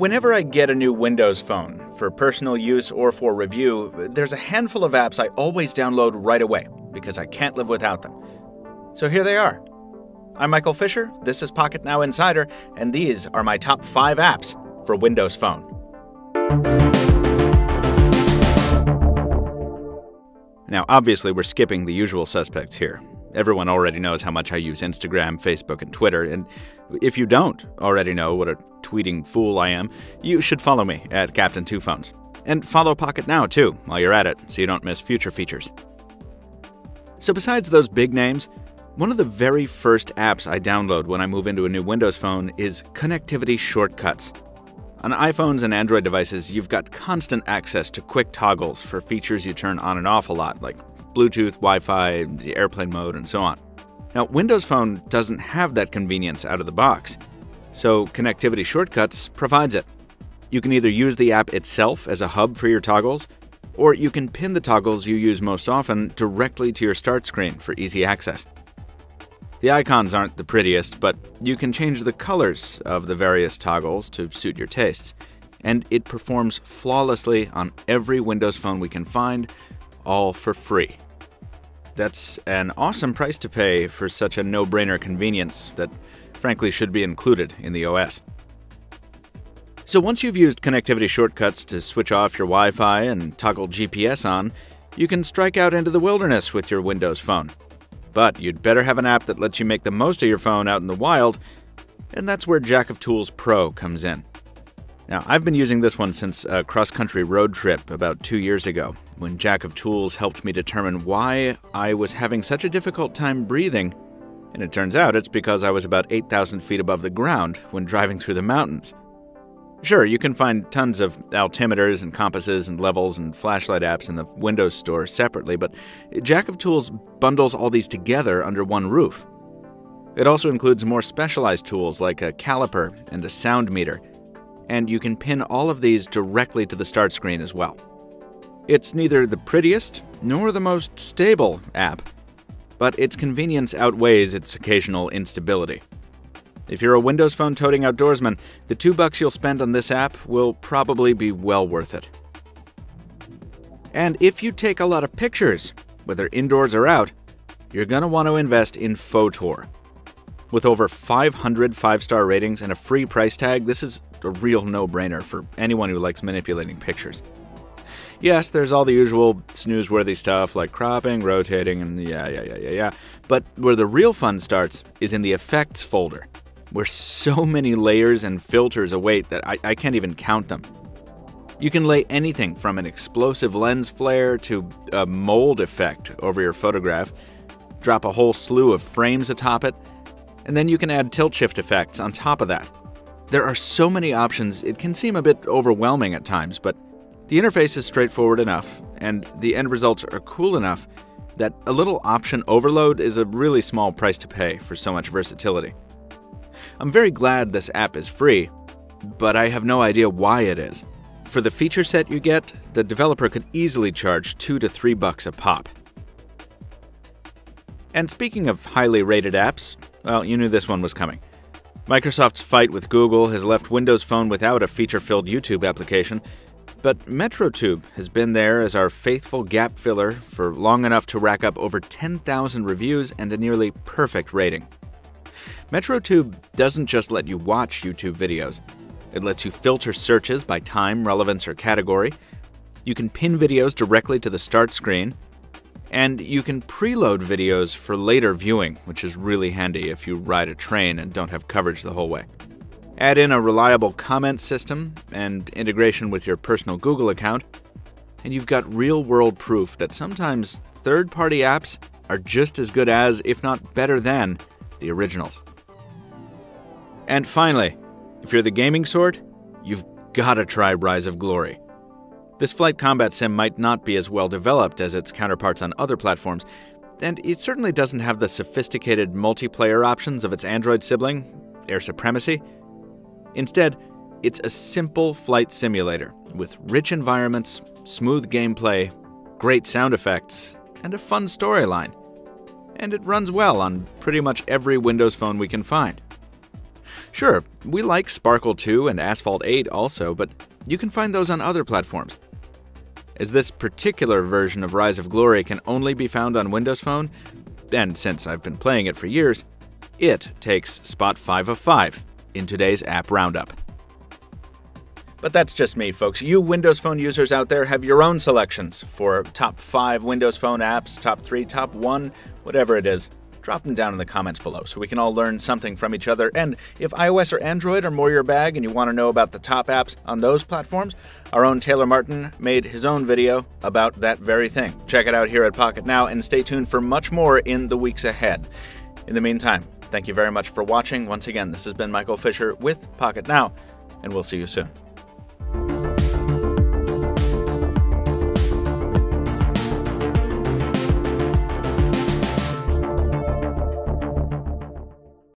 Whenever I get a new Windows phone, for personal use or for review, there's a handful of apps I always download right away because I can't live without them. So here they are. I'm Michael Fisher, this is Pocketnow Insider, and these are my top 5 apps for Windows Phone. Now, obviously, we're skipping the usual suspects here. Everyone already knows how much I use Instagram, Facebook, and Twitter, and if you don't already know what a tweeting fool I am, you should follow me at Captain Two Phones. And follow Pocketnow, too, while you're at it, so you don't miss future features. So, besides those big names, one of the very first apps I download when I move into a new Windows phone is Connectivity Shortcuts. On iPhones and Android devices, you've got constant access to quick toggles for features you turn on and off a lot, like Bluetooth, Wi Fi, airplane mode, and so on. Now, Windows Phone doesn't have that convenience out of the box, so Connectivity Shortcuts provides it. You can either use the app itself as a hub for your toggles, or you can pin the toggles you use most often directly to your start screen for easy access. The icons aren't the prettiest, but you can change the colors of the various toggles to suit your tastes, and it performs flawlessly on every Windows phone we can find, all for free. That's an awesome price to pay for such a no brainer convenience that frankly should be included in the OS. So once you've used connectivity shortcuts to switch off your Wi Fi and toggle GPS on, you can strike out into the wilderness with your Windows phone. But you'd better have an app that lets you make the most of your phone out in the wild, and that's where Jack of Tools Pro comes in. Now, I've been using this one since a cross country road trip about two years ago, when Jack of Tools helped me determine why I was having such a difficult time breathing. And it turns out it's because I was about 8,000 feet above the ground when driving through the mountains. Sure, you can find tons of altimeters and compasses and levels and flashlight apps in the Windows Store separately, but Jack of Tools bundles all these together under one roof. It also includes more specialized tools like a caliper and a sound meter and you can pin all of these directly to the start screen as well. It's neither the prettiest nor the most stable app, but its convenience outweighs its occasional instability. If you're a Windows Phone toting outdoorsman, the two bucks you'll spend on this app will probably be well worth it. And if you take a lot of pictures, whether indoors or out, you're going to want to invest in Fotor. With over 500 five star ratings and a free price tag, this is a real no brainer for anyone who likes manipulating pictures. Yes, there's all the usual snooze-worthy stuff like cropping, rotating, and yeah, yeah, yeah, yeah, yeah. But where the real fun starts is in the effects folder, where so many layers and filters await that I, I can't even count them. You can lay anything from an explosive lens flare to a mold effect over your photograph, drop a whole slew of frames atop it, and then you can add tilt shift effects on top of that. There are so many options, it can seem a bit overwhelming at times, but the interface is straightforward enough, and the end results are cool enough that a little option overload is a really small price to pay for so much versatility. I'm very glad this app is free, but I have no idea why it is. For the feature set you get, the developer could easily charge 2 to 3 bucks a pop. And speaking of highly rated apps, well, you knew this one was coming. Microsoft's fight with Google has left Windows Phone without a feature filled YouTube application, but MetroTube has been there as our faithful gap filler for long enough to rack up over 10,000 reviews and a nearly perfect rating. MetroTube doesn't just let you watch YouTube videos, it lets you filter searches by time, relevance, or category. You can pin videos directly to the start screen, and you can preload videos for later viewing, which is really handy if you ride a train and don't have coverage the whole way. Add in a reliable comment system and integration with your personal Google account, and you've got real world proof that sometimes third party apps are just as good as, if not better than, the originals. And finally, if you're the gaming sort, you've gotta try Rise of Glory. This flight combat sim might not be as well developed as its counterparts on other platforms, and it certainly doesn't have the sophisticated multiplayer options of its Android sibling, Air Supremacy. Instead, it's a simple flight simulator with rich environments, smooth gameplay, great sound effects, and a fun storyline. And it runs well on pretty much every Windows phone we can find. Sure, we like Sparkle 2 and Asphalt 8 also, but you can find those on other platforms. As this particular version of Rise of Glory can only be found on Windows Phone, and since I've been playing it for years, it takes spot 5 of 5 in today's app roundup. But that's just me, folks. You Windows Phone users out there have your own selections for top 5 Windows Phone apps, top 3, top 1, whatever it is. Drop them down in the comments below so we can all learn something from each other. And if iOS or Android are more your bag and you want to know about the top apps on those platforms, our own Taylor Martin made his own video about that very thing. Check it out here at Pocketnow and stay tuned for much more in the weeks ahead. In the meantime, thank you very much for watching. Once again, this has been Michael Fisher with Pocketnow, and we'll see you soon.